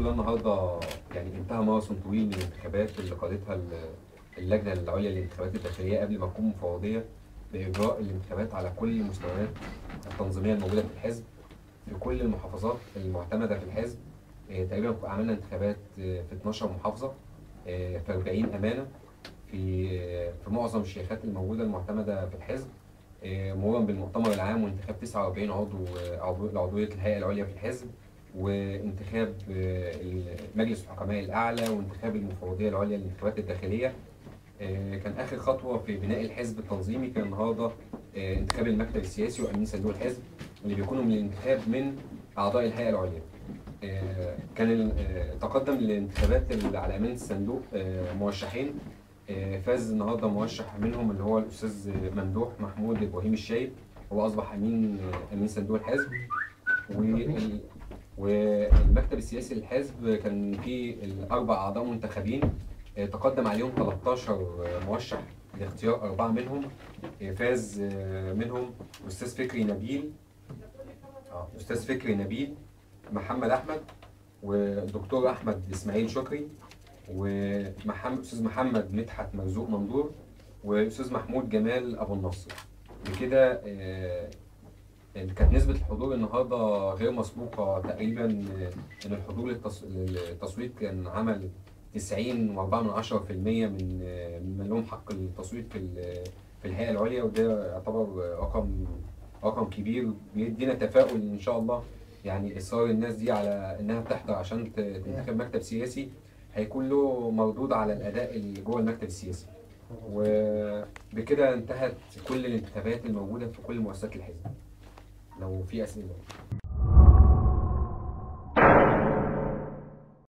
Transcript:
لله النهارده يعني انتهى ماراثون طويل من الانتخابات اللي قادتها ال- اللجنة العليا للانتخابات الداخلية قبل ما تكون مفوضية بإجراء الانتخابات على كل المستويات التنظيمية الموجودة في الحزب في كل المحافظات المعتمدة في الحزب. آه، تقريبا عملنا انتخابات آه، في 12 محافظة آه، في 40 أمانة في في معظم الشيخات الموجودة المعتمدة في الحزب. مرورا بالمؤتمر العام وانتخاب 49 عضو آه، عضو لعضوية الهيئة العليا في الحزب. وانتخاب آه، مجلس الحكماء الأعلى وانتخاب المفوضية العليا للانتخابات الداخلية. آه، كان آخر خطوة في بناء الحزب التنظيمي كان النهارده آه، انتخاب المكتب السياسي وأمين صندوق الحزب اللي بيكونوا من الانتخاب من أعضاء الهيئة العليا. كان تقدم للانتخابات اللي على أمين الصندوق مرشحين فاز النهارده مرشح منهم اللي هو الأستاذ ممدوح محمود إبراهيم الشايب. هو أصبح أمين أمين صندوق الحزب. وال- والمكتب السياسي للحزب كان فيه الأربع أعضاء منتخبين آه، تقدم عليهم 13 مرشح لاختيار أربعة منهم آه، فاز آه، منهم أستاذ فكري نبيل أستاذ فكري نبيل محمد أحمد والدكتور أحمد إسماعيل شكري ومحمد أستاذ محمد مدحت مرزوق مندور وأستاذ محمود جمال أبو النصر. بكده آه، كانت نسبة الحضور النهارده غير مسبوقة تقريبا إن الحضور للتص- للتصويت كان عمل 90 و4 من 10% من من لهم حق التصويت في في الهيئة العليا وده يعتبر رقم رقم كبير بيدينا تفاؤل إن شاء الله. يعني إصرار الناس دي على إنها تحضر عشان تنتخب مكتب سياسي هيكون له مردود على الأداء اللي جوه المكتب السياسي. وبكده انتهت كل الانتخابات الموجودة في كل مؤسسات الحزب. لو في أسئلة.